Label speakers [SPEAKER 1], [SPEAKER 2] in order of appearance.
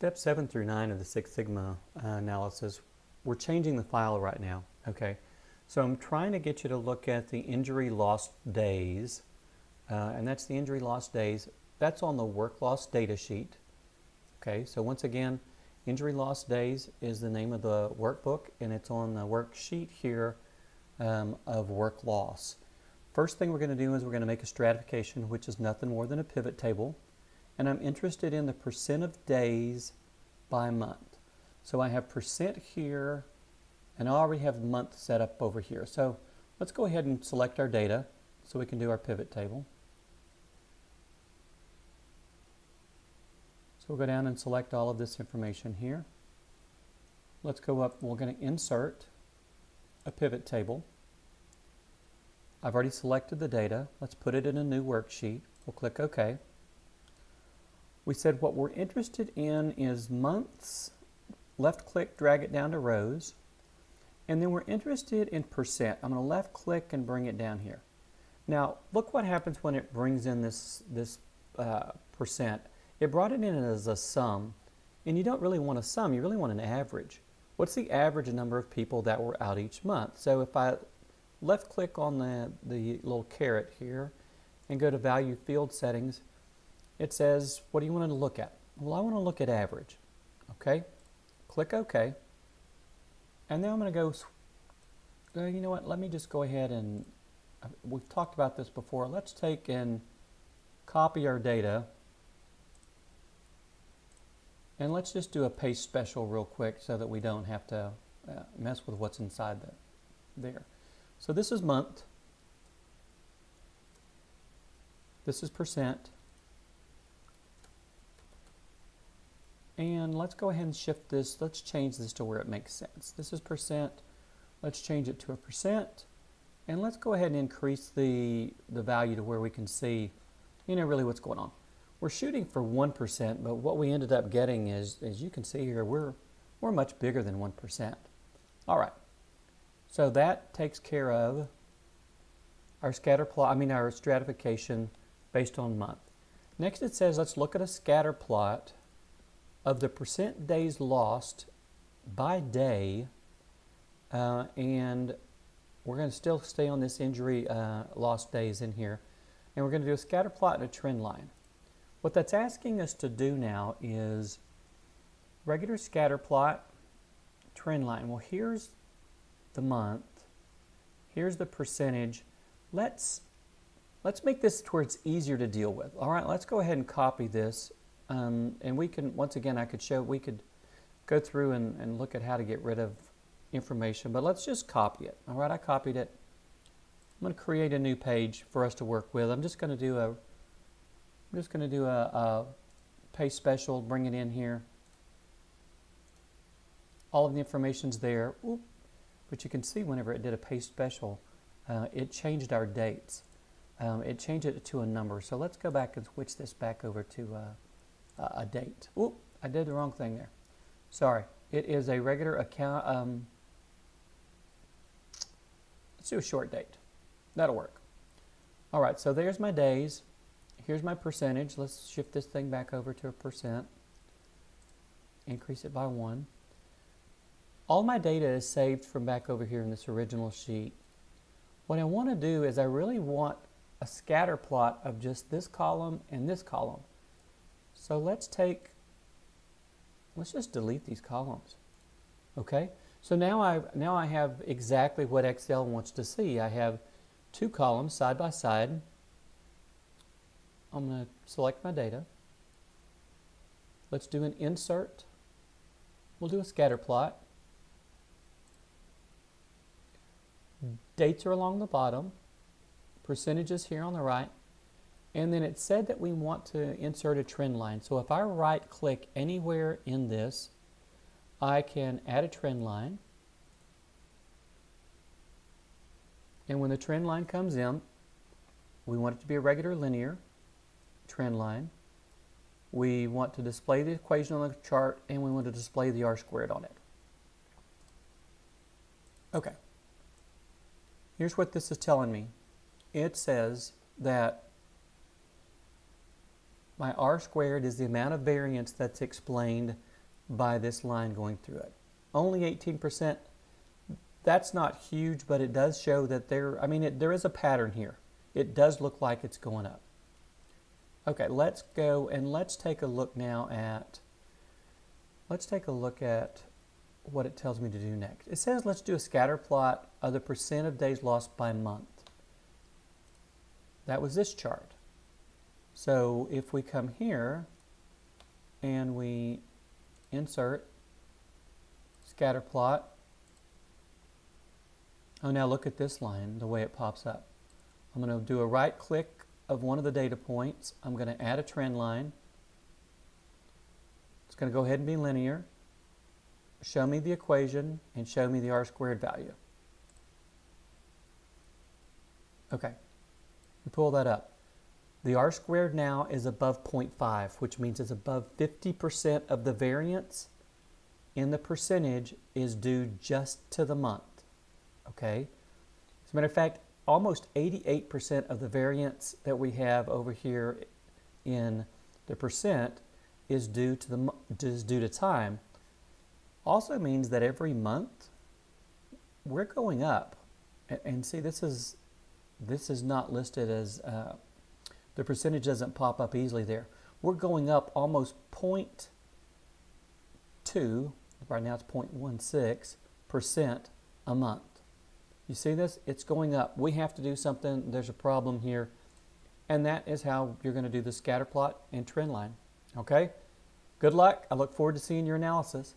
[SPEAKER 1] Step 7 through 9 of the Six Sigma uh, analysis, we're changing the file right now, okay? So I'm trying to get you to look at the injury lost days, uh, and that's the injury lost days. That's on the work loss data sheet, okay? So once again, injury lost days is the name of the workbook, and it's on the worksheet here um, of work loss. First thing we're going to do is we're going to make a stratification, which is nothing more than a pivot table and I'm interested in the percent of days by month. So I have percent here, and I already have month set up over here. So let's go ahead and select our data so we can do our pivot table. So we'll go down and select all of this information here. Let's go up, we're going to insert a pivot table. I've already selected the data. Let's put it in a new worksheet. We'll click OK we said what we're interested in is months, left click, drag it down to rows, and then we're interested in percent. I'm going to left click and bring it down here. Now look what happens when it brings in this, this uh, percent. It brought it in as a sum, and you don't really want a sum, you really want an average. What's the average number of people that were out each month? So if I left click on the, the little caret here and go to value field settings, it says, what do you want to look at? Well, I want to look at average. Okay, click OK. And then I'm going to go, uh, you know what, let me just go ahead and, uh, we've talked about this before. Let's take and copy our data. And let's just do a paste special real quick so that we don't have to uh, mess with what's inside the, there. So this is month. This is percent. And let's go ahead and shift this. Let's change this to where it makes sense. This is percent. Let's change it to a percent. And let's go ahead and increase the, the value to where we can see, you know, really what's going on. We're shooting for 1%, but what we ended up getting is, as you can see here, we're, we're much bigger than 1%. All right. So that takes care of our scatter plot, I mean our stratification based on month. Next it says let's look at a scatter plot of the percent days lost by day, uh, and we're going to still stay on this injury uh, lost days in here, and we're going to do a scatter plot and a trend line. What that's asking us to do now is regular scatter plot, trend line. Well, here's the month, here's the percentage. Let's let's make this to where it's easier to deal with. All right, let's go ahead and copy this um, and we can, once again, I could show, we could go through and, and look at how to get rid of information, but let's just copy it. All right, I copied it. I'm going to create a new page for us to work with. I'm just going to do a, I'm just going to do a, a paste special, bring it in here. All of the information's there. Oop. But you can see whenever it did a paste special, uh, it changed our dates. Um, it changed it to a number. So let's go back and switch this back over to uh, uh, a date. Oop, I did the wrong thing there. Sorry. It is a regular account. Um, let's do a short date. That'll work. All right, so there's my days. Here's my percentage. Let's shift this thing back over to a percent. Increase it by one. All my data is saved from back over here in this original sheet. What I want to do is I really want a scatter plot of just this column and this column. So let's take, let's just delete these columns. Okay, so now I, now I have exactly what Excel wants to see. I have two columns side by side. I'm going to select my data. Let's do an insert. We'll do a scatter plot. Dates are along the bottom. Percentages here on the right. And then it said that we want to insert a trend line. So if I right click anywhere in this, I can add a trend line. And when the trend line comes in, we want it to be a regular linear trend line. We want to display the equation on the chart and we want to display the r squared on it. Okay. Here's what this is telling me. It says that my r squared is the amount of variance that's explained by this line going through it. Only 18%. That's not huge, but it does show that there, I mean, it, there is a pattern here. It does look like it's going up. Okay, let's go and let's take a look now at, let's take a look at what it tells me to do next. It says let's do a scatter plot of the percent of days lost by month. That was this chart. So if we come here and we insert scatter plot, oh now look at this line, the way it pops up. I'm going to do a right click of one of the data points. I'm going to add a trend line. It's going to go ahead and be linear. Show me the equation and show me the r squared value. Okay, we pull that up. The r squared now is above 0.5, which means it's above 50% of the variance in the percentage is due just to the month. Okay? As a matter of fact, almost 88% of the variance that we have over here in the percent is due to the is due to time. Also means that every month we're going up. And see, this is this is not listed as uh, the percentage doesn't pop up easily there. We're going up almost 0.2, right now it's 0.16% a month. You see this? It's going up. We have to do something. There's a problem here. And that is how you're going to do the scatter plot and trend line. Okay? Good luck. I look forward to seeing your analysis.